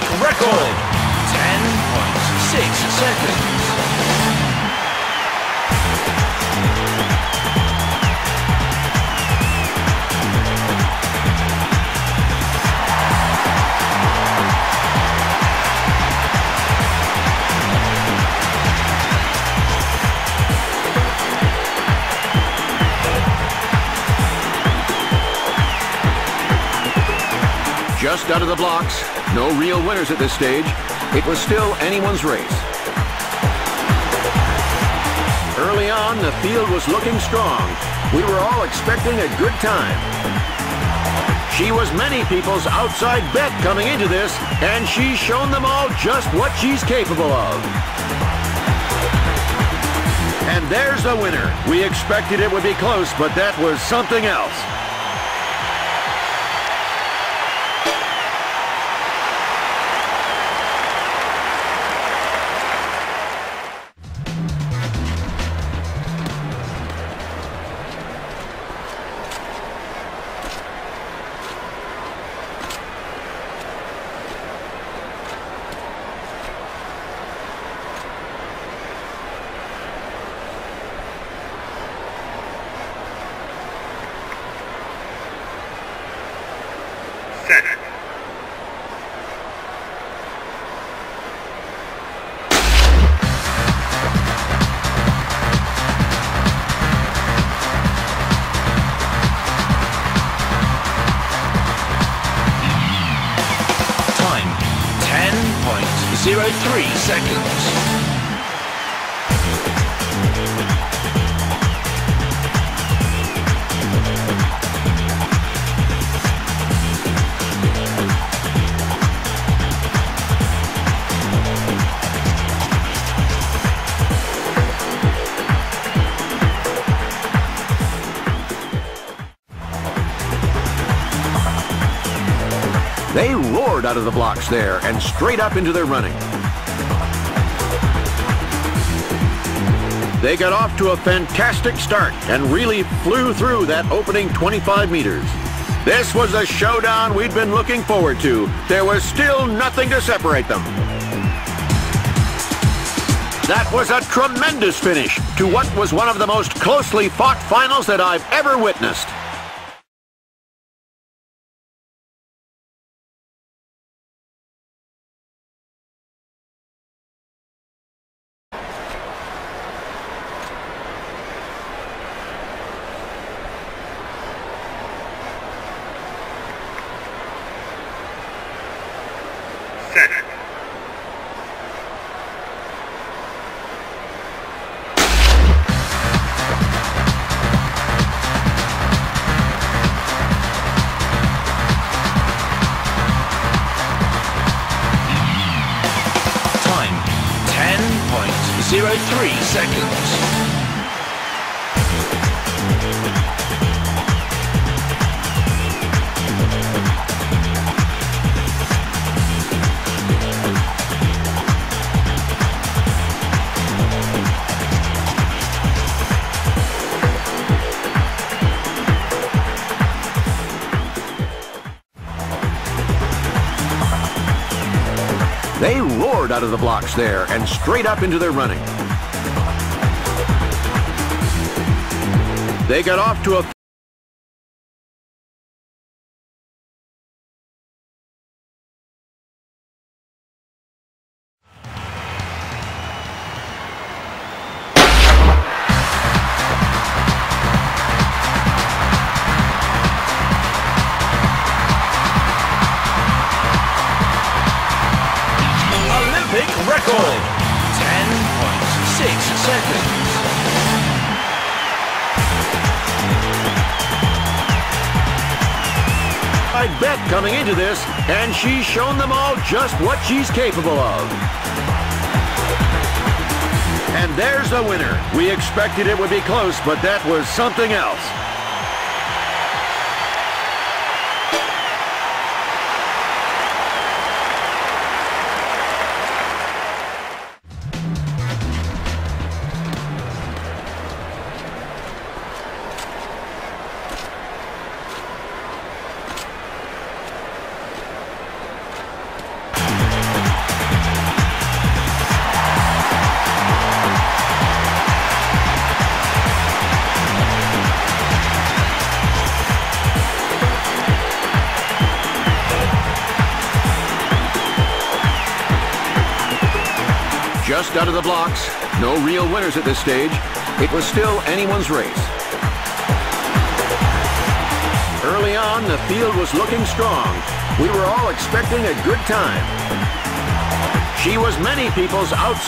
record. 10.6 seconds. Just out of the blocks, no real winners at this stage. It was still anyone's race. Early on, the field was looking strong. We were all expecting a good time. She was many people's outside bet coming into this, and she's shown them all just what she's capable of. And there's the winner. We expected it would be close, but that was something else. Seconds. They roared out of the blocks there and straight up into their running. They got off to a fantastic start and really flew through that opening 25 meters. This was a showdown we'd been looking forward to. There was still nothing to separate them. That was a tremendous finish to what was one of the most closely fought finals that I've ever witnessed. Set. Time 10.03 seconds. They roared out of the blocks there and straight up into their running. They got off to a Olympic 10.6 seconds. I bet coming into this, and she's shown them all just what she's capable of. And there's the winner. We expected it would be close, but that was something else. Just out of the blocks. No real winners at this stage. It was still anyone's race. Early on, the field was looking strong. We were all expecting a good time. She was many people's outside.